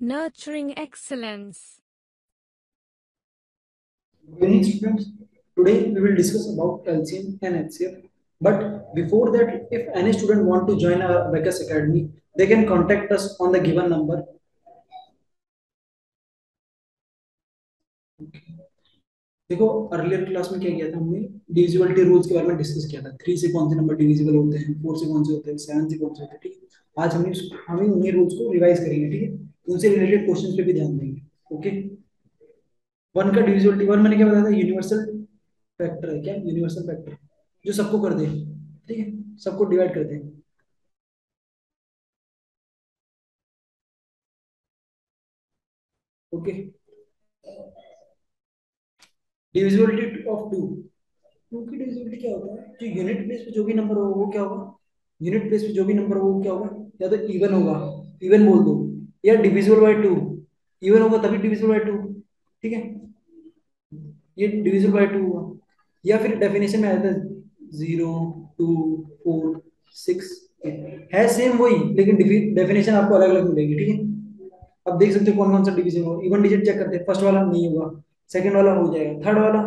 Nurturing excellence. Good evening, students. Today we will discuss about LCM and HCF. But before that, if any student want to join our Becas Academy, they can contact us on the given number. देखो earlier class में क्या किया था हमने divisibility rules के बारे में discuss किया था थ्री से कौन से नंबर डिविजिबल होते हैं फोर से कौन से होते हैं सेवन से कौन से होते हैं ठीक है आज हमें हमें उन्हीं रूल्स को रिवाइज करेंगे ठीक है उनसे रिलेटेड क्वेश्चन पे भी ध्यान देंगे। ओके वन का डिविजिबिलिटी वन मैंने क्या बताया था? यूनिवर्सल फैक्टर है क्या? यूनिवर्सल फैक्टर जो सबको कर दे। ठीक है? सबको डिवाइड कर दे। Okay divisibility of two two की डिविजिबिलिटी क्या होता है? जो यूनिट प्लेस पे जो भी नंबर होगा, वो क्या होगा? यूनिट प्लेस पे जो भी नंबर होगा, वो क्या होगा? या तो इवन होगा। इवन बोल दो। या डिविजिबल बाय टू इवन होगा तभी डिविजिबल बाय टू ठीक है? ये डिविजिबल बाय टू हुआ। या फिर डेफिनेशन में आया था ज़ीरो टू फोर सिक्स है सेम वही, लेकिन डेफिनेशन आपको अलग अलग मिलेगी, ठीक है? अब देख सकते हो कौन कौन सा डिविजन होगा इवन डिजिट चेक करते हैं। फ़र्स्ट वाला नहीं होगा सेकंड वाला हो जाएगा थर्ड वाला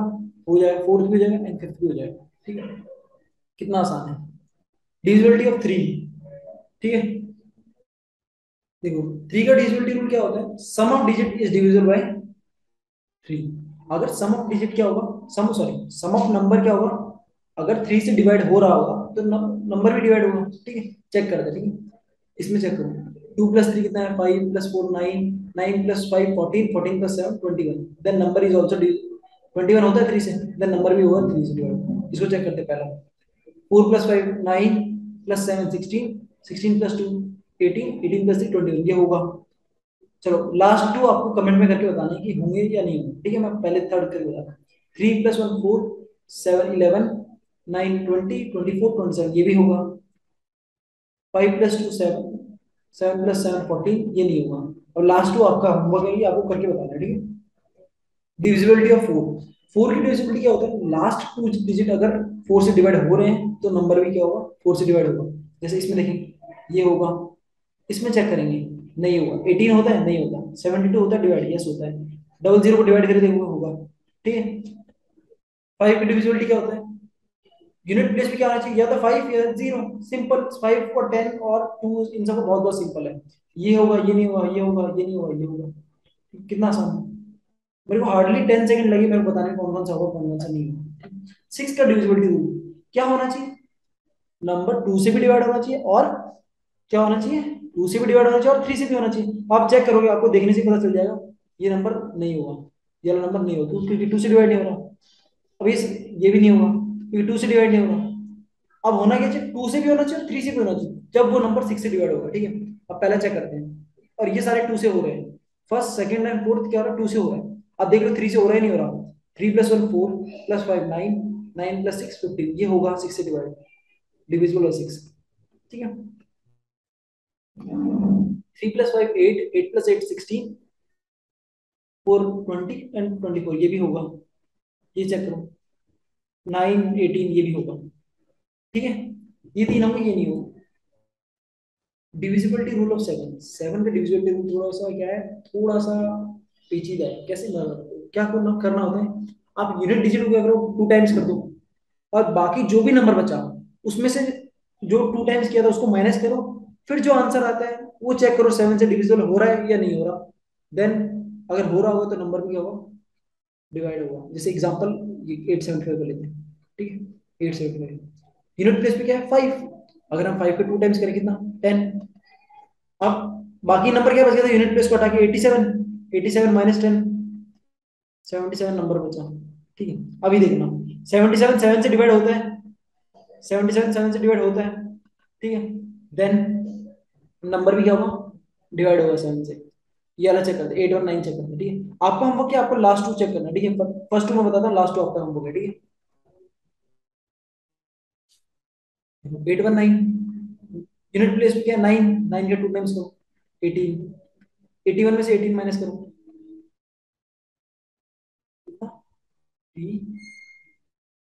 हो जाएगा फोर्थ भी हो जाएगा एंड फिफ्थ भी हो जाएगा, ठीक है? कितना आसान है। डिविजिबिलिटी ऑफ़ थ्री ठीक है? देखो थ्री का डिविजिबिलिटी रूल क्या होता है? Sum of digit is divisible by three अगर सम ऑफ़ डिजिट क्या होगा? Sum sorry sum of number क्या होगा? अगर थ्री से डिवाइड हो रहा होगा तो नंबर भी डिवाइड होगा। ठीक है? चेक कर दे, ठीक है? इसमें चेक करो। टू प्लस थ्री कितना है? Five plus four nine nine plus five fourteen fourteen plus seven twenty one then number is also twenty one होता है थ्री से। देन नंबर भी होगा थ्री से डिवाइड इसको चेक करते पहला। Four plus five nine plus seven sixteen sixteen plus two eighteen eighteen plus twenty ये होगा। चलो लास्ट टू आपको कमेंट में करके बताना है कि होंगे या नहीं होंगे। ठीक है, मैं पहले थर्ड करके बताता three plus one four seven eleven nine twenty twenty four twenty seven ये भी होगा। Five plus two seven seven plus seven fourteen ये नहीं होगा। और लास्ट टू आपका होमवर्क है आपको करके बताना ठीक है? डिविजिबिलिटी ऑफ़ फोर फोर की डिविजिबिलिटी क्या होता है? लास्ट टू डिजिट अगर फोर से डिवाइड हो रहे हैं तो नंबर भी क्या होगा? फोर से डिवाइड होगा। जैसे इसमें देखें, ये होगा। इसमें चेक करेंगे। नहीं होगा। एटीन होता है? नहीं होता। सेवेंटी टू होता है डिवाइड यस होता है। डबल ज़ीरो को डिवाइड करें देखो होगा। ठीक है? फाइव की डिविजिबिलिटी क्या होता है? यूनिट प्लेस पे क्या होना चाहिए? या तो फाइव या ज़ीरो सिंपल फाइव और टेन और टू इन सबको बहुत बहुत सिंपल है। ये होगा, ये नहीं होगा, ये होगा, ये नहीं होगा, ये होगा। कितना आसान मेरे को हार्डली टेन सेकंड लगे, मेरे को बताने कौन कौन सा होगा कौन कौन सा नहीं होगा। सिक्स का डिविजिबिलिटी क्या होना चाहिए? नंबर टू से भी डिवाइड होना चाहिए और क्या होना चाहिए? टू से भी डिवाइड होना चाहिए और थ्री से भी होना चाहिए। आप चेक करोगे, आपको देखने से पता चल जाएगा, ये नंबर नहीं होगा, ये वाला नंबर नहीं होगा। क्योंकि टू से डिवाइड नहीं हो रहा अब ये ये भी नहीं होगा, क्योंकि टू से डिवाइड नहीं हो रहा अब होना क्या चाहिए? टू से भी होना चाहिए और थ्री से भी होना चाहिए, जब वो नंबर सिक्स से डिवाइड होगा, ठीक है? अब पहला चेक करते हैं। और ये सारे टू से हो रहे हैं फ़र्स्ट सेकंड एंड फोर्थ क्या हो रहा है? टू से हो रहा है अब देख लो थ्री से हो रहा है नहीं हो रहा? Three plus one four plus five nine nine plus six fifteen ये होगा सिक्स से डिवाइड डिविजिबल बाय सिक्स ठीक है? Three plus five, eight eight plus eight, sixteen, four, twenty and twenty four, ये भी होगा। ये चेक करो। नाइन, एटीन, ये भी होगा। ठीक है? ये तीन होंगे, ये नहीं होगा। Divisibility rule of seven seven का डिविजिबिलिटी रूल थोड़ा सा क्या है? थोड़ा सा पेचीदा है। कैसे क्या करना करना होता है? आप यूनिट डिजिट को क्या करो? टू टाइम्स कर दो। और बाकी जो भी नंबर बचा, उसमें से जो टू टाइम्स किया था, उसको माइनस करो। फिर जो आंसर आता है, वो चेक करो सेवन से डिविजिबल हो रहा है या नहीं हो रहा। देन अगर हो रहा होगा तो नंबर भी क्या होगा? डिवाइड होगा। जैसे एग्जांपल एट सेवन फाइव लेते हैं। ठीक है? Eight seven five unit place पे क्या है? फाइव अगर हम फाइव के टू टाइम्स करें कितना? टेन अब बाकी नंबर क्या बच गया था? यूनिट प्लेस को हटा के eighty seven eighty seven minus ten seventy seven number बचा। ठीक है? अभी देखना। सेवेंटी सेवन सेवन से डिवाइड होता है। सेवेंटी सेवन सेवन से डिवाइड होता है। ठीक है? देन नंबर भी क्या होगा? डिवाइड होगा सेवन से। ये वाला चेक करते एट और नाइन चेक करते ठीक है? आपका हम क्या? आपको लास्ट टू चेक करना ठीक है? फ़र्स्ट टू मैं बताता हूँ लास्ट टू आपका हम है, ठीक है? Eight one nine unit place क्या नाइन नाइन के टू टाइम्स करो। एटीन एटी वन में से एटीन माइनस करो।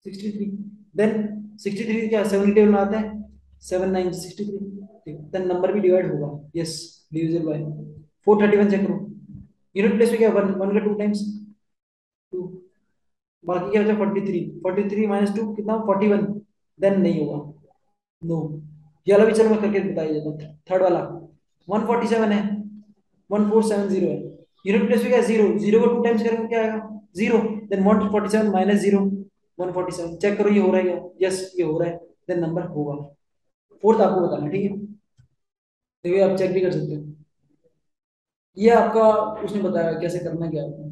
Sixty three then sixty three क्या सेवन टेबल में आता है। Seven nine sixty three then number भी डिवाइड होगा। Yes division by four thirty one check करो। यूनिट प्लेस में क्या वन वन का टू टाइम्स टू बाकी क्या बचा? Forty three forty three minus two कितना? फोर्टी वन देन नहीं होगा। नो ये वाला भी चलो मैं करके बताइए देता हूँ। थर्ड वाला। वन फोर्टी सेवन है। वन फोर सेवन ज़ीरो है। यूनिट प्लेस में क्या? ज़ीरो ज़ीरो को टू टाइम्स करेंगे क्या आएगा? Zero then one forty seven minus zero one forty seven check करो, ये हो रहा है यस ये हो रहा है। देन नंबर होगा। फोर्थ आपको बताना ठीक है? देखिए आप चेक भी कर सकते हो। ये आपका उसने बताया कैसे करना क्या है।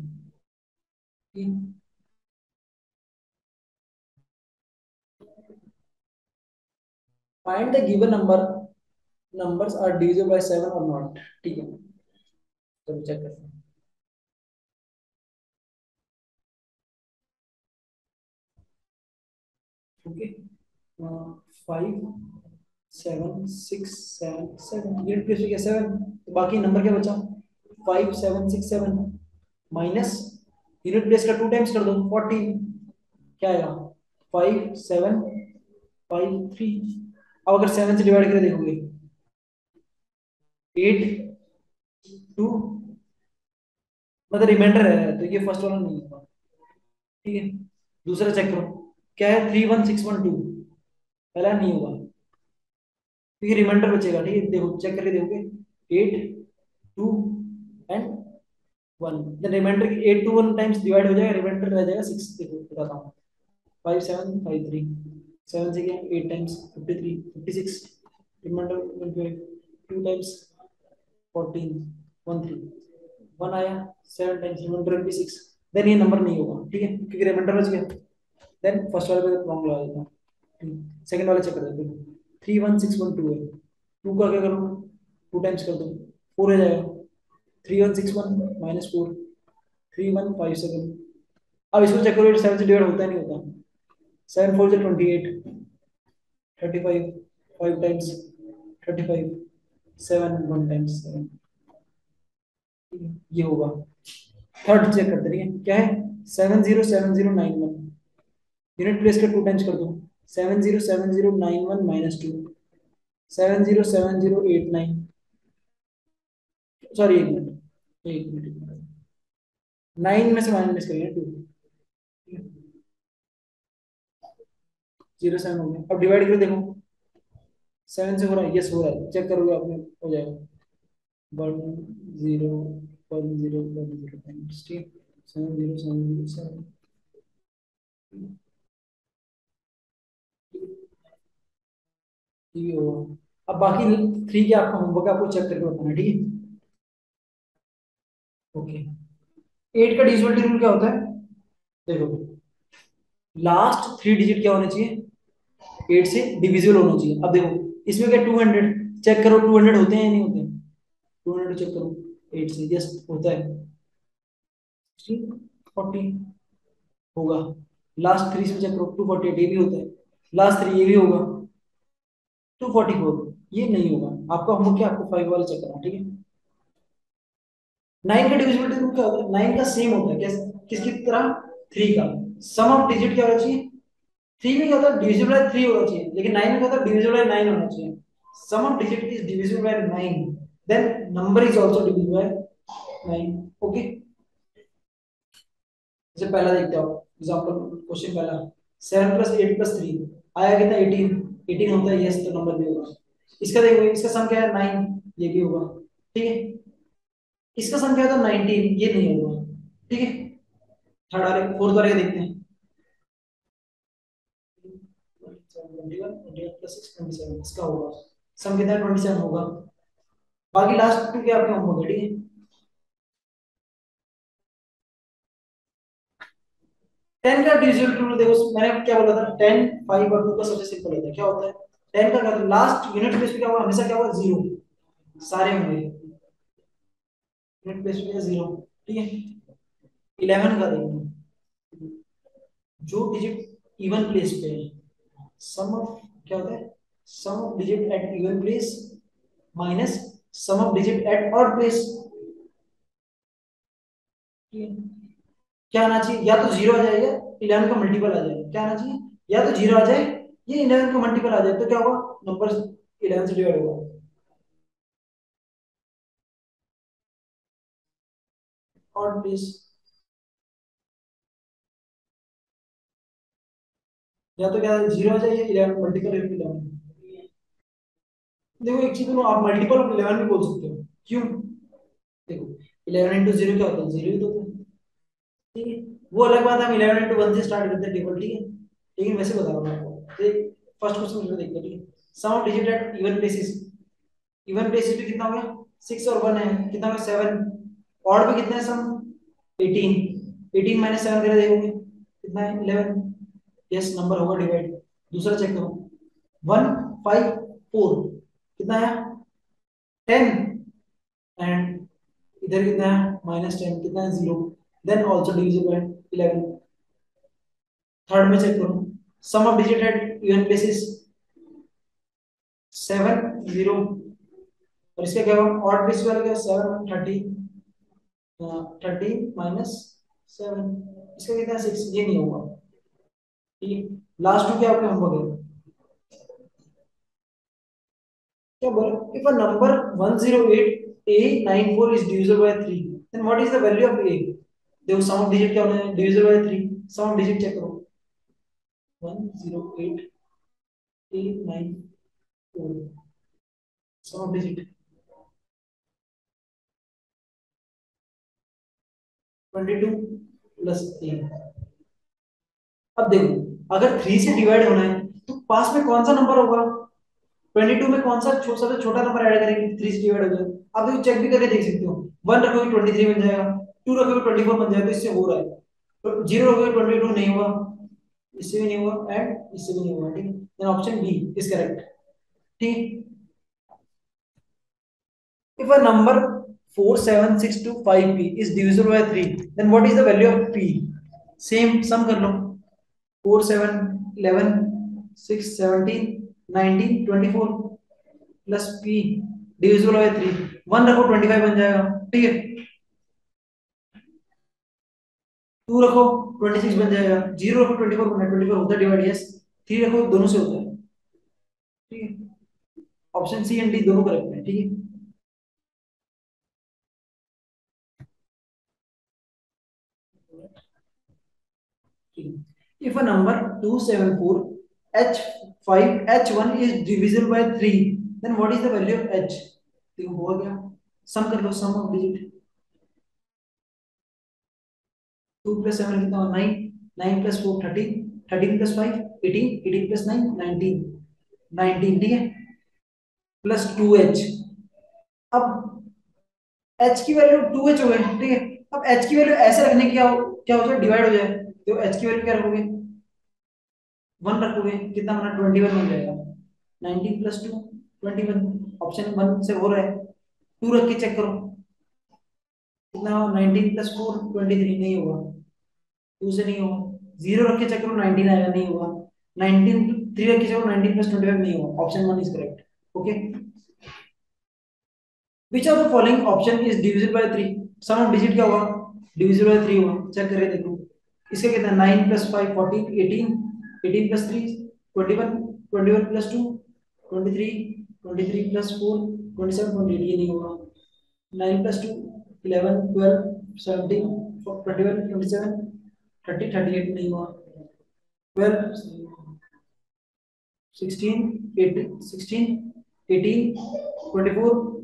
Find the given number numbers are divisible by 7 or not. ठीक है। तो चेक करते हैं। Okay five seven six seven seven unit place क्या सेवन बाकी नंबर क्या बचा? Five seven six seven minus unit place का टू टाइम्स कर दो फोर्टीन क्या आएगा? फाइव सेवन फाइव थ्री अब अगर सेवन से डिवाइड करके देखोगे. एट टू मतलब रिमाइंडर है तो ये फ़र्स्ट वाला नहीं होगा. ठीक है? दूसरा चेक करो. क्या है? Three one six one two पहला नहीं होगा. तो ये रिमाइंडर बचेगा ठीक है देखो चेक करके देखोगे। Eight two and one the reminder eight two one times divide हो जाएगा रिमाइंडर रह जाएगा सिक्स देखो, बताता हूँ। Five seven five three seven से क्या? Eight times fifty three fifty six reminder two times fourteen one three one आया seven times reminder twenty six then ये नंबर नहीं होगा, ठीक है? क्योंकि रिमाइंडर बच गया। देन फ़र्स्ट वाले पे रॉन्ग लगा देता हूँ। सेकंड वाले चेक कर देते हैं। Three one six one two है टू का क्या करो टू टाइम्स कर दो फोर हो जाएगा। Three one six one minus four three one five seven अब इसको चेक करो सेवन से डिवाइड होता नहीं होता। सेवन फोर से twenty eight thirty five five times thirty five seven one times seven ये होगा। थर्ड चेक करते है क्या है? Seven zero seven zero nine one unit place का टू टाइम्स कर दो। Seven zero seven zero nine one minus two seven zero seven zero eight nine sorry एक मिनट एक मिनट नाइन में से माइनस करिए टू ज़ीरो सेवन हो गया। अब डिवाइड करके देखो। सेवन से हो रहा है। यस हो रहा है। चेक करोगे आपने, हो जाएगा। One zero one zero one zero seven zero seven zero seven ठीक अब बाकी थ्री के आपका होमवर्क आपको चेक करके बताना, ठीक है? ओके एट का डिजिटल रूल क्या होता है? देखो लास्ट थ्री डिजिट क्या होने चाहिए? एट से डिविजिबल होना चाहिए। अब देखो, इसमें क्या टू हंड्रेड चेक करो टू हंड्रेड होते हैं या नहीं होते टू हंड्रेड चेक करो। एट से यस होता है। फोर्टी होगा। लास्ट थ्री से चेक करो टू फोर्टी एट ये भी होता है। लास्ट थ्री ये भी होगा। टू फोर्टी फोर ये नहीं होगा। आपका होमवर्क आपको फाइव वाला चेक करना ठीक है? नाइन का डिविजिबिलिटी रूल क्या होता है नाइन का सेम होता है। कैसे, किसकी तरह? थ्री का। सम ऑफ़ डिजिट क्या होना चाहिए? थ्री में क्या होता है? डिविजिबल बाय थ्री होना चाहिए। लेकिन नाइन में क्या होता है? डिविजिबल बाय नाइन होना चाहिए। Sum of digit is divisible by nine then number is also divisible by nine okay जैसे पहला देखते हो। एग्जांपल क्वेश्चन पहला। Seven plus eight plus three आया कितना? एटीन एटीन होता है यस तो नंबर भी होगा। इसका देखो, इसका सम क्या है नाइन ये भी होगा, ठीक है? इसका सम क्या होता है नाइनटीन ये नहीं होगा, ठीक है? थर्ड वाले फोर्थ वाले देखते हैं। इसका होगा। होगा। बाकी लास्ट क्या आपके होंगे, ठीक है? टेन का डिविजिबल टू, देखो, मैंने क्या बोला था? टेन, फाइव और टू का सबसे सिंपल होता है। क्या होता है? टेन का लास्ट यूनिट प्लेस क्या होगा हमेशा क्या होगा ज़ीरो सारे होंगे। यूनिट प्लेस ज़ीरो ठीक है? इलेवन का देखो। जो डिजिट इवन प्लेस पे है सम ऑफ़ क्या होता है? Sum of digit at even place minus sum of digit at odd place क्या आना चाहिए? या तो ज़ीरो आ जाएगा इलेवन का मल्टीपल आ जाएगा। क्या आना चाहिए? या तो ज़ीरो आ जाए, ये इलेवन का मल्टीपल आ जाए तो क्या होगा? नंबर इलेवन से डिवाइड होगा। या तो क्या ज़ीरो आ जाए इलेवन मल्टीपल इलेवन देखो, एक चीज़ आप मल्टीपल ऑफ़ इलेवन भी बोल सकते हो। क्यों? देखो इलेवन इंटू ज़ीरो क्या होता है? ज़ीरो ही तो होता है। वो अलग बात है, हम इलेवन इंटू वन से स्टार्ट करते हैं टेबल ठीक है? लेकिन वैसे बता रहा हूँ आपको फ़र्स्ट क्वेश्चन में देखते हैं sum of digit at even places even places पे कितना हो गया? सिक्स और वन है। कितना हो गया? सेवन ऑड पे कितना है sum eighteen eighteen minus seven करें, देखोगे। कितना है? इलेवन यस नंबर होगा डिवाइड दूसरा चेक करो। वन फाइव फोर कितना है? टेन एंड इधर कितना है? माइनस टेन कितना है? Zero then also divisible by eleven third में चेक करो. Sum of digit at even places seven zero और इसका क्या होगा ऑड प्लेस वाला क्या? Seven thirty thirty minus seven इसका कितना? सिक्स ये नहीं होगा। ठीक लास्ट टू क्या आपने होमवर्क है क्या बोला? If a number 108a94 is divisible by 3 then what is the value of a? देखो सम ऑफ़ डिजिट क्या होना है? Divisible by 3 sum of digit check करो. 108 a94 some of digit 22 plus 3 अब देखो अगर 3 से डिवाइड होना है तो पास में कौन सा नंबर होगा? 22 में कौन सा छो, सबसे छोटा नंबर ऐड करेंगे 3 से डिवाइड हो जाए। आप देखो चेक भी करके देख सकते हो। 1 रखोगे 23 बन जाएगा। 2 रखोगे 24 बन जाएगा तो इससे हो रहा है। तो 0 रखोगे 22 नहीं हुआ, इससे भी नहीं हुआ एंड इससे भी नहीं हुआ, ठीक? है ऑप्शन बी इज़ करेक्ट ठीक? If a number 47625p is divisible by 3 then what is the value of p? Same, sum कर लो. 4 7 11 6 17 19 24 प्लस p डिविजिबल बाय 3 1 रखो 25 बन जाएगा। ठीक है? 2 रखो 26 बन जाएगा 0 रखो 24 बन जाएगा 24 होता है डिवाइड यस 3 रखो, दोनों से होता है। ठीक है? ऑप्शन सी एंड डी दोनों करेक्ट है, ठीक है? if a number 274 h5 h1 is divisible by 3 then what is the value of h? देखो हो गया सम कर लो सम ऑफ़ डिजिट 2 प्लस 7 कितना हुआ 9 9 प्लस 4 13 13 प्लस 5 18 18 प्लस 9 19 19 ठीक है? प्लस 2h अब h की वैल्यू 2h हो गए, ठीक है? अब h की वैल्यू ऐसे रखने की क्या हो क्या हो डिवाइड हो जाए। तो h की वैल्यू क्या रखोगे? वन रखोगे। कितना बना? ट्वेंटी वन बन जाएगा। Nineteen plus two twenty one option one से हो रहा है। टू रख के चेक करो। कितना nineteen plus four twenty three नहीं होगा टू से नहीं होगा ज़ीरो रख के चेक करो नाइनटीन आएगा नहीं होगा नाइनटीन थ्री रख के चेक करो नाइनटीन प्लस ट्वेंटी फाइव नहीं होगा option one is correct okay which of the following option is divisible by three sum of digit क्या होगा डिविजिबल बाय थ्री होगा चेक करके देखो इसका कितना nine plus five fourteen eighteen 18 plus 3 21 21 plus 2 23 23 plus 4 27 28 ये नहीं होगा 9 plus 2 11 12 17 21 27 30 38 नहीं होगा 12 16 18 16 18 24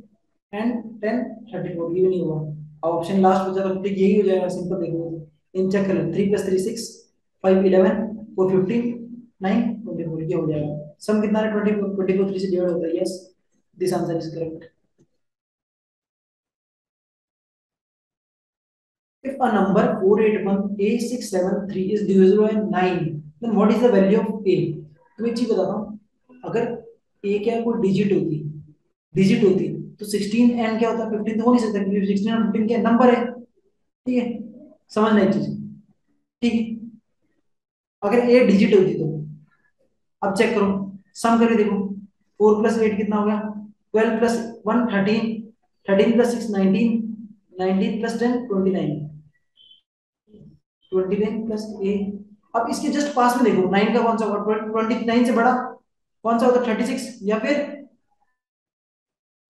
एंड 10 34 ये नहीं होगा ऑप्शन लास्ट बचा तो ठीक यही हो जाएगा सिंपल देखो. इन चेक कर. लो 3 plus 3 6 5 11 four fifteen nine twenty four ये हो जाएगा. सम कितना है? Twenty four twenty four three से डिवाइड होता है. Yes this answer is correct If a number 481A673 is divisible by 9, then what is the value of A? तो एक चीज़ बताता हूँ। अगर A क्या कोई डिजिट होती डिजिट होती तो 16 एन क्या होता है? 15 तो हो नहीं सकता क्योंकि 16 और 15 क्या नंबर है। ठीक है? समझना एक चीज़? ठीक है? अगर ए डिजिट होती तो। अब चेक करो। सम करके देखो। फोर प्लस एट कितना हो गया? Twelve plus one thirteen thirteen plus six nineteen nineteen plus ten twenty nine twenty nine plus a अब इसके जस्ट पास में देखो नाइन का कौन सा होगा ट्वेंटी नाइन से बड़ा कौन सा होगा थर्टी सिक्स या फिर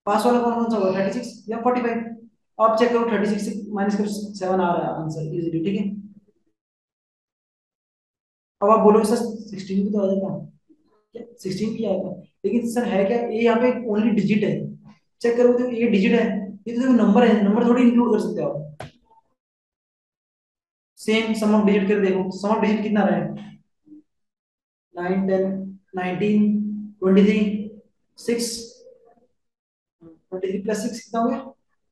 पास वाला कौन कौन सा होगा थर्टी सिक्स या फोर्टी फाइव आप चेक करो थर्टी सिक्स माइनस करो सेवन आ रहा है आंसर इजीली ठीक है? अब आप बोलोगे, सर सिक्सटीन भी तो आ जाता सिक्सटीन भी आएगा लेकिन सर, है क्या? ये यहाँ पे ओनली डिजिट है। चेक करो तो ये डिजिट है। ये तो नंबर है। नंबर थोड़ी इंक्लूड कर सकते हो सेम सम ऑफ़ डिजिट कर देखो? सम ऑफ़ डिजिट कितना रहा? है nine ten nineteen twenty three six twenty plus six कितना हो गया?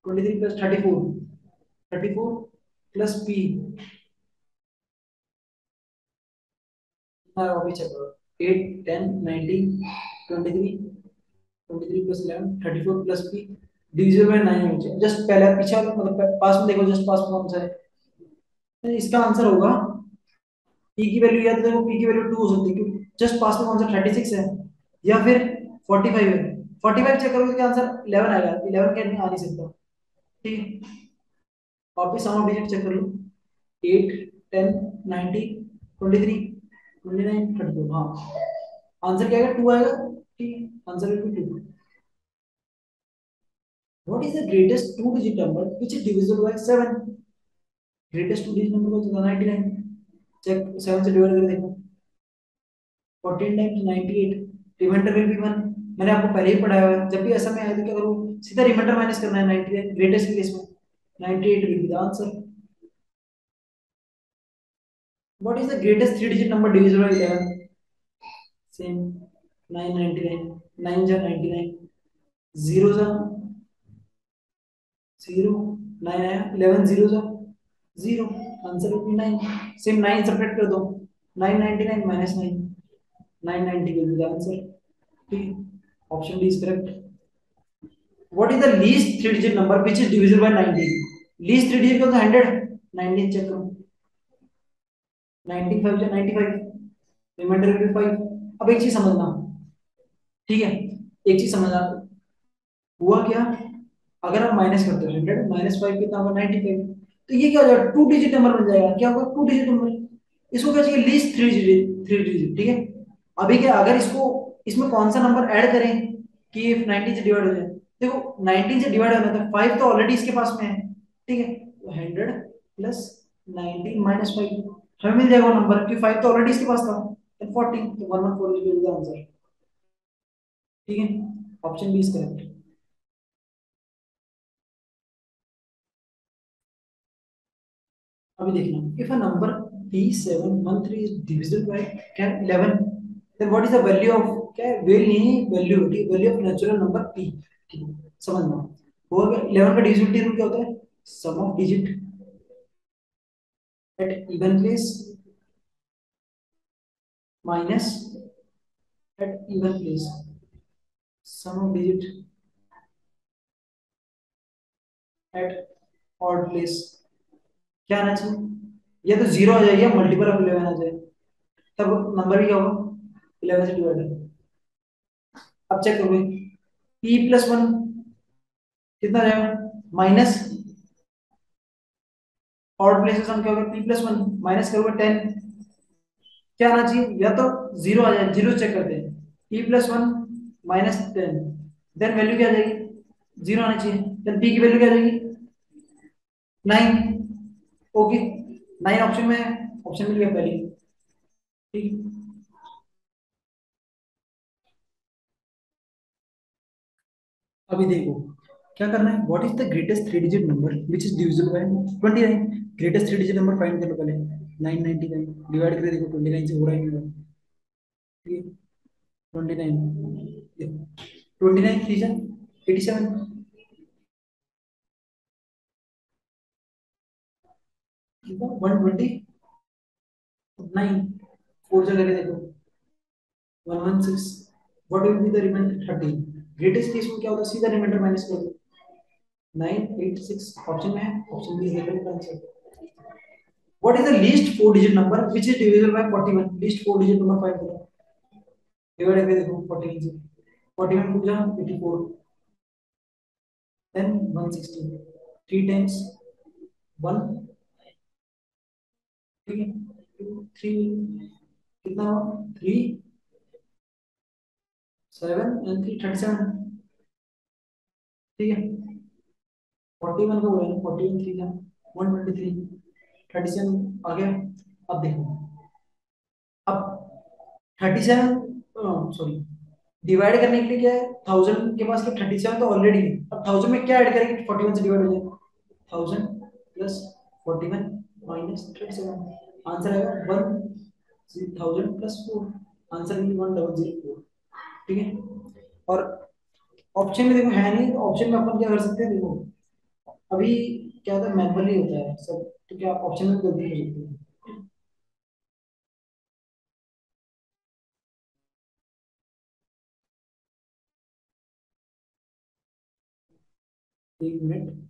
Twenty three plus thirty four thirty four plus P eight ten nineteen twenty three twenty three plus eleven thirty four plus P division by nine हो जाए just पहले पीछे मतलब पास में देखो जस्ट पास में कौन सा। है तो इसका आंसर होगा पी की वैल्यू या तो देखो पी की वैल्यू टू हो सकती है जस्ट पास में कौन सा थर्टी सिक्स है, या फिर फोर्टी फाइव है। फोर्टी फाइव चेक करोगे तो आंसर इलेवन आएगा इलेवन के आ नहीं सकता। ठीक है। वापिस सम ऑफ़ डिजिट चेक कर लो। Eight ten ninety twenty three twenty nine thirty four हाँ। आंसर क्या आएगा? टू आएगा, ठीक है। Answer will be two What is the greatest two digit number which is divisible by 7? Greatest two digit number was 99. Check 7 से divide कर देखो 14 times 98 reminder will B 1 मैंने आपको पहले ही पढ़ाया है जब भी ऐसा में आया तो क्या करो सीधा रिमाइंडर माइनस करना है 98 ग्रेटेस्ट केस में 98 will be the answer what is the greatest three digit number divisible by 11 same 999 9 जा 99 0 जा ज़ीरो नाइन आया इलेवन ज़ीरो जा zero, answer B nine same nine subtract कर दो। Nine ninety nine minus nine nine ninety will be the answer ठीक option D is correct what is the least three digit number which is divisible by 90 least three digit का 100 19 check करो। 95 जा 95 reminder will be 5 अब एक चीज़ समझना। ठीक है? एक चीज़ समझना। हुआ क्या? अगर आप माइनस करते हो हंड्रेड माइनस फाइव कितना होगा? नाइनटी फाइव तो ये क्या हो जाएगा? टू डिजिट नंबर बन जाएगा। क्या होगा? टू डिजिट नंबर इसको क्या चाहिए? Least three digit three digit ठीक है? अभी क्या, अगर इसको, इसमें कौन सा नंबर ऐड करें कि नाइनटीन से डिवाइड हो जाए? देखो नाइनटीन से डिवाइड होना था। फाइव तो ऑलरेडी इसके पास में है, ठीक है? Hundred plus nineteen minus five हमें मिल जाएगा नंबर क्योंकि फाइव तो ऑलरेडी इसके पास था। फोर्टीन तो वन वन फोर आंसर ठीक है? ऑप्शन बी इज़ करेक्ट अभी देखना if a number p713 is divisible by क्या 11 then what is the value of, क्या वैल्यू नहीं वैल्यू ठीक value of natural number p. ठीक समझना होगा 11 का डिविजिबिलिटी रूल क्या होता है? Sum of digit at even place minus at even place sum of digit at odd place क्या आना चाहिए? या तो ज़ीरो आ जाएगी मल्टीपल ऑफ़ इलेवन आ जाए। तब नंबर क्या होगा? इलेवन से डिवाइड अब चेक करोगे। पी प्लस वन कितना जाएगा माइनस और प्लेस सम क्या होगा? पी प्लस वन माइनस करोगे टेन क्या आना चाहिए? या तो ज़ीरो आ जाए। ज़ीरो चेक करते हैं। P plus one minus ten then value क्या आ जाएगी? ज़ीरो आना चाहिए। देन पी की वैल्यू क्या आ जाएगी? नाइन ओके नाइन ऑप्शन में ऑप्शन मिल गया पहले। ठीक। अभी देखो, क्या करना है? What is the greatest three digit number which is divisible by 29 greatest three digit number find कर लो पहले। 999 डिवाइड करके देखो 29 से हो रहा है रहा ठीक है? 29 29 थ्री जा 87 वन ट्वेंटी नाइन फोर से करके देखो. One one six what will be the remainder thirty greatest case में क्या होता है? सीधा रिमाइंडर माइनस कर दो. नाइन एट सिक्स ऑप्शन में है? Option B is the answer what is the least four digit number which is divisible by 41 least four digit number find करो डिवाइड करके देखो 41 से 41 को जाओ 84 then 160 3 times 1 ठीक है टू कितना three seven and three thirty seven ठीक है फोर्टी वन का फोर्टी वन थ्री का one twenty three thirty seven आ गया। अब देखो। अब थर्टी सेवन सॉरी डिवाइड करने के लिए क्या है? थाउज़ेंड के पास थर्टी सेवन तो ऑलरेडी है। अब थाउज़ेंड में क्या ऐड करेंगे? फोर्टी वन से डिवाइड हो जाएगा thousand plus forty one minus thirty seven answer आएगा one thousand plus four answer भी वन डबल ज़ीरो फोर ठीक है? और ऑप्शन में देखो, है नहीं तो ऑप्शन में अपन क्या कर सकते हैं? देखो, अभी क्या होता है मैनुअली होता है, सब तो क्या ऑप्शन में गलती हो सकती है? एक मिनट,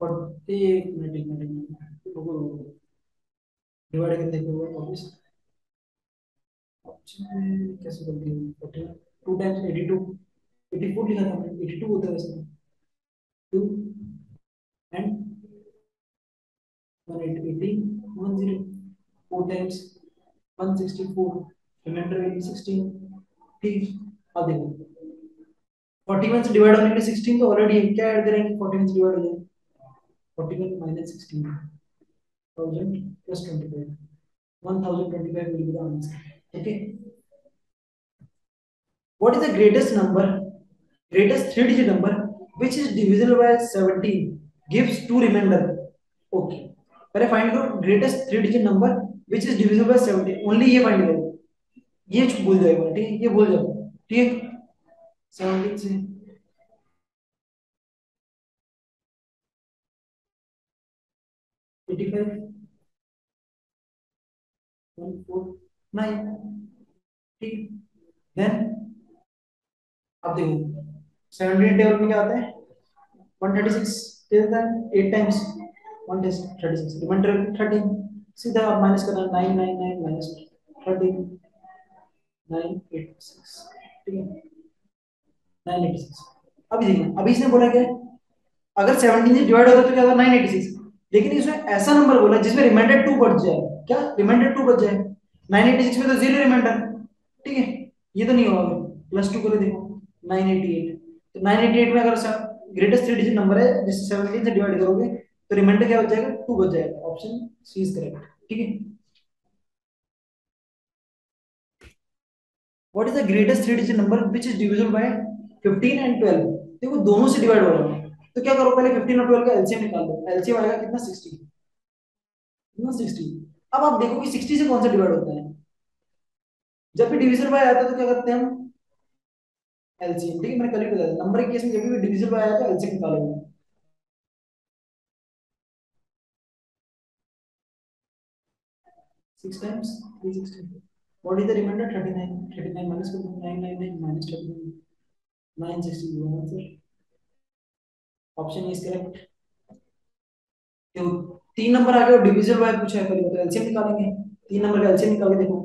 और एक मिनट एक मिनट। डिवाइड कर देखो वापस। ऑप्शन कैसे हुई forty two times eighty two eighty four लिखा था मैंने एटी टू होता है वैसे। Two and one eight eighty one zero four times one sixty four remainder value sixteen ठीक अब देखो। फोर्टी वन से डिवाइड होने के लिए सिक्सटीन तो ऑलरेडी है। क्या ऐड करेंगे? फोर्टी वन से डिवाइड हो जाए forty one minus sixteen thousand plus twenty five one thousand twenty five will be the answer okay what is the greatest number, greatest three digit number, which is divisible by 17 gives two remainder? Okay. पहले find करो greatest three digit number which is divisible by 17 only ये find करो ये भूल जाएगा ठीक है ये भूल जाओ ठीक है 17 से eighty five one four nine ठीक देन अब देखो सेवनटीन टेबल में क्या आता है? वन थर्टी सिक्स देता है eight times one thirty six सीधा आप माइनस करना nine nine nine minus thirteen nine eight six ठीक है नाइन एटी सिक्स अभी देखिए अभी इसने बोला क्या? अगर सेवनटीन से डिवाइड होता तो क्या होता नाइन एटी सिक्स लेकिन इसमें ऐसा नंबर बोला जिसमें रिमाइंडर टू बच जाए। क्या? रिमाइंडर टू बच जाए। नाइन एटी सिक्स में तो ज़ीरो रिमाइंडर ठीक है? ये तो नहीं होगा प्लस टू को देखो। 988 तो 988 में अगर ग्रेटेस्ट थ्री डिजिट नंबर है जिसे 17 से डिवाइड करोगे तो रिमाइंडर क्या बच जाएगा? टू बच जाएगा। ऑप्शन सी इज़ करेक्ट ठीक है? What is the greatest three digit number which is divisible by 15 and 12 देखो, दोनों से डिवाइड हो रहा है। तो क्या करो, पहले 15 और 12 का एलसीएम निकाल दो एलसीएम आएगा कितना 60 कितना 60 अब आप देखो कि 60 से कौन सा डिवाइड होता है? जब भी डिविजन बाय आता है तो क्या करते हैं हम? एलसीएम ठीक है, मैंने कल ही बताया नंबर के केस में जब भी डिविजन बाय आया तो एलसीएम निकालोगे six times three sixty what is the remainder 39 39 minus 999 minus 39 961 answer option is correct तो तीन नंबर आ गए डिविजन बाय पूछा है, पहले तो एलसीएम निकालेंगे। तीन नंबर का एलसीएम निकाल के देखो।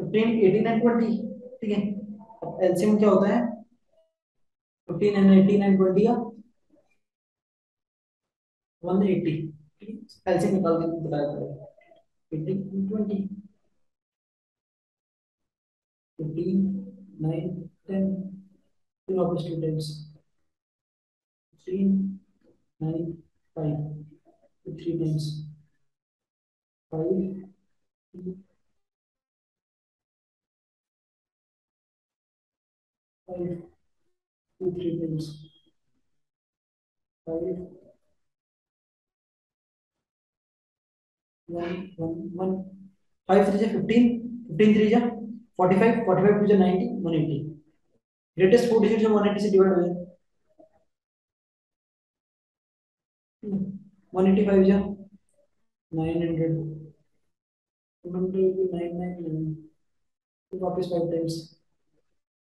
15 18 एंड 20 ठीक है? अब एलसीएम क्या होता है? 15 एंड 18 एंड 20 या 180 एलसीएम निकाल के बताया करो 18 20 15 9 10 फिर वापस टू टाइम्स 15 9 5 3 टाइम्स 5 5 2 3 times 5 1 1 1 5 3 15 15 3 जा 45 45 टू जा 90 180 ग्रेटेस्ट फोर डिजिट जो 180 से डिवाइड हो जाए 185 जा 900 200 999 फिर वापस 5 टाइम्स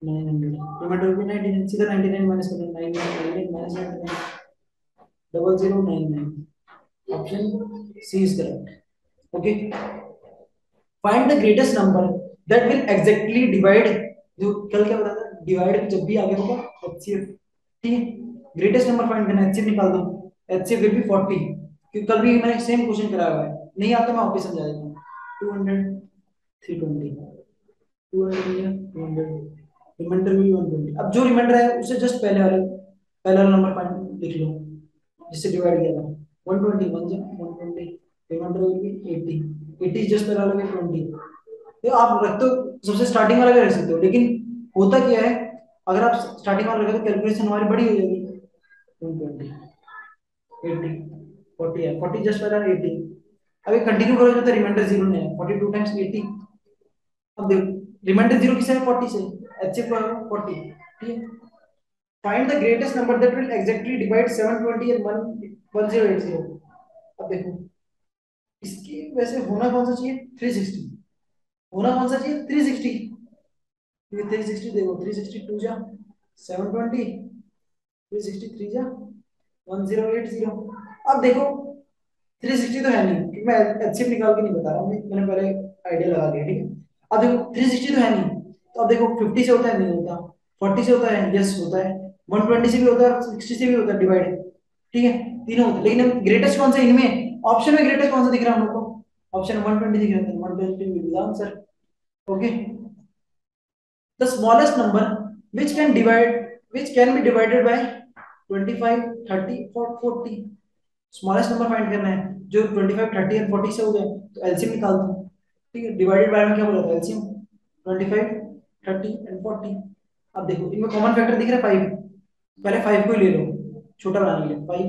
900 रिमाइंडर भी 99 सीधा 99 माइनस कर 99 minus 99 double zero nine nine option C is correct okay find the greatest number that will exactly divide जो कल क्या बताया था? डिवाइड जब भी आगे होगा एचसीएफ ठीक है। ग्रेटेस्ट नंबर फाइंड करना एचसीएफ निकाल दो। एचसीएफ विल बी 40 क्योंकि कल भी मैंने सेम क्वेश्चन कराया हुआ है। नहीं आता मैं वापस समझा देता हूँ। 200 320 200 200 रिमाइंडर भी 120 अब जो रिमाइंडर है उससे जस्ट पहले वाले, पहला नंबर पॉइंट लिख लो। जिससे डिवाइड किया था। वन ट्वेंटी वन जा वन ट्वेंटी रिमाइंडर होगी एट्टी एट्टी जस्ट लगा लोगे ट्वेंटी तो आप रखते हो सबसे स्टार्टिंग वाला भी रख सकते हो। लेकिन होता क्या है, अगर आप स्टार्टिंग वाला रखोगे तो कैलकुलेशन हमारी बड़ी हो जाएगी। वन ट्वेंटी एट्टी फोर्टी है फोर्टी जस्ट पहला एट्टी अभी कंटिन्यू करोगे तो रिमाइंडर ज़ीरो नहीं है फोर्टी टू टाइम्स एट्टी अब देखो रिमाइंडर ज़ीरो किसे है? फोर्टी से। एच को फोर्टी ठीक है? Find the greatest number that will exactly divide 720 and 1080 अब देखो, इसकी वैसे होना कौन सा चाहिए? 360 होना कौन सा चाहिए? 360 ये 360 देखो 362 जा 720 363 जा 1080 अब देखो 360 तो है नहीं, क्योंकि मैं एचसीएफ निकाल के नहीं बता रहा हूँ, मैंने पहले आइडिया लगा लिया ठीक है? अब देखो 360 तो है नहीं तो अब देखो 50 से होता है नहीं होता 40 से होता है यस होता है 120 से भी होता है 60 से भी होता है डिवाइड ठीक है? तीनों होते लेकिन ग्रेटेस्ट कौन सा इनमें? ऑप्शन में ग्रेटेस्ट कौन सा दिख रहा है हम लोग को ऑप्शन 120 दिख रहा है 120 will be answer okay the smallest number which can divide which can be divided by 25 30 40 smallest number find करना है, जो 25 30 और 40 से हो गया तो एलसीएम निकाल दो। ठीक है डिवाइडेड बाय में क्या बोला था? एलसीएम 25 30 एंड 40 अब देखो, इनमें कॉमन फैक्टर दिख रहा है फाइव पहले फाइव को ही ले लो, छोटा बनाने के लिए five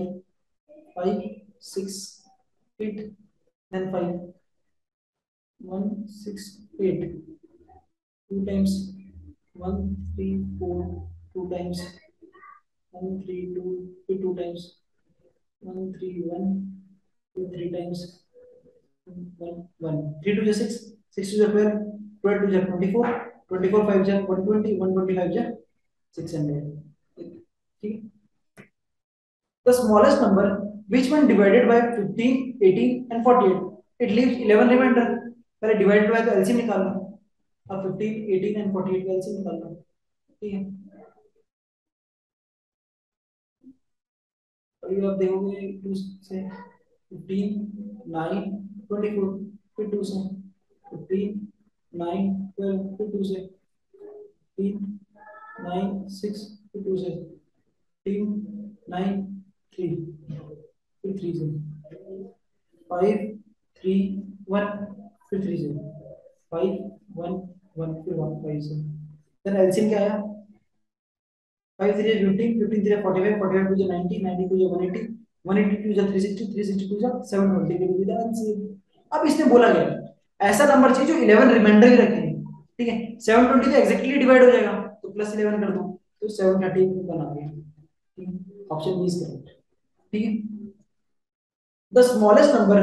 five six eight then five one six eight two times one three four two times one three two फिर two times one three one two three times one one three two जा six six two जा twelve twelve two जा twenty four 24 5 जा 120 125 जा 600 ठीक the smallest number, which one divided by 15 18 and 48 it leaves 11 remainder. पहले divided by तो LCM निकालना अब 15 18 एंड 48 का एलसीएम निकालना ठीक है अभी आप देखोगे 2 से 15 9 24 फिर 2 से 15 नाइन ट्वेल्व फिर टू से तीन नाइन सिक्स फिर टू से तीन नाइन थ्री फिर थ्री से फाइव थ्री वन फिर थ्री से फाइव वन वन फिर वन फाइव से। देन एलसीएम क्या आया? Five three fifteen fifteen three forty five forty five two जो नाइनटी नाइनटी टू जो one eighty one eighty two जो three sixty three sixty two जो seven twenty अब इसने बोला गया ऐसा नंबर चाहिए जो इलेवन रिमाइंडर ही रखे। ठीक है? सेवन ट्वेंटी तो एक्जेक्टली डिवाइड हो जाएगा। तो प्लस इलेवन कर दो। तो सेवन थर्टी बना दिया। ऑप्शन बी इज़ करेक्ट ठीक है? The smallest number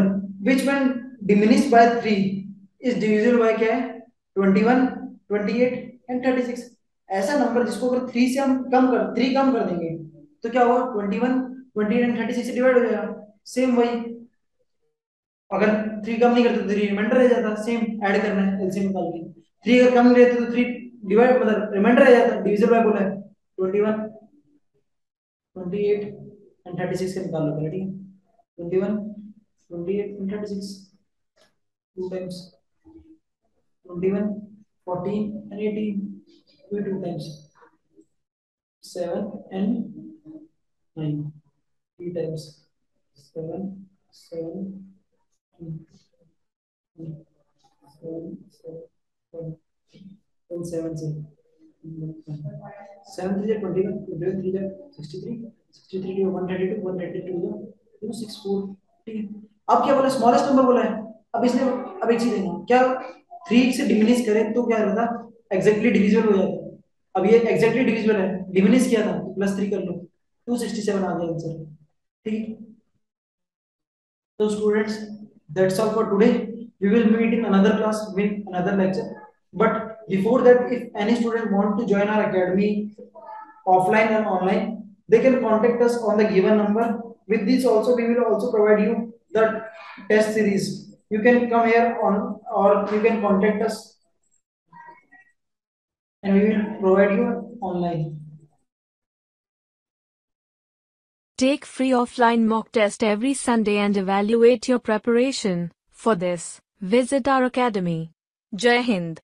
which when diminish by three is divisible by क्या है? Twenty one twenty eight and thirty six ऐसा नंबर जिसको अगर थ्री से हम कम कर थ्री कम कर देंगे तो क्या होगा? Twenty one twenty eight thirty six divide हो जाएगा। सेम वही। अगर थ्री कम नहीं करते तो थ्री रिमाइंडर रह जाता। सेम ऐड करना है एलसीएम निकाल के। थ्री अगर कम रहते तो थ्री डिवाइड मतलब रिमाइंडर रह जाता। डिविजन बाय बोला है। Twenty one twenty eight and thirty six का निकाल लो ठीक है? Twenty one twenty eight and thirty six two times twenty one fourteen and eighteen two two times seven and nine three times seven seven seven seven three twenty one twenty one three sixty three sixty three to one thirty two one thirty two two six four ठीक है अब क्या बोला smallest number बोला है अब इसने अब एक चीज़ देखना क्या थ्री से डिमिनिश करें तो क्या रहता एग्जैक्टली डिविजिबल हो जाता अब ये एग्जैक्टली डिविजिबल है। डिविनिस किया था प्लस थ्री कर लो। टू सिक्सटी सेवन आ गया आंसर ठीक तो students that's all for today we will meet in another class with another lecture but before that if any student want to join our academy offline and online they can contact us on the given number with this also we will also provide you the test series you can come here on or you can contact us and we will provide you online Take free offline mock test every Sunday and evaluate your preparation. For this, visit our academy. Jai Hind.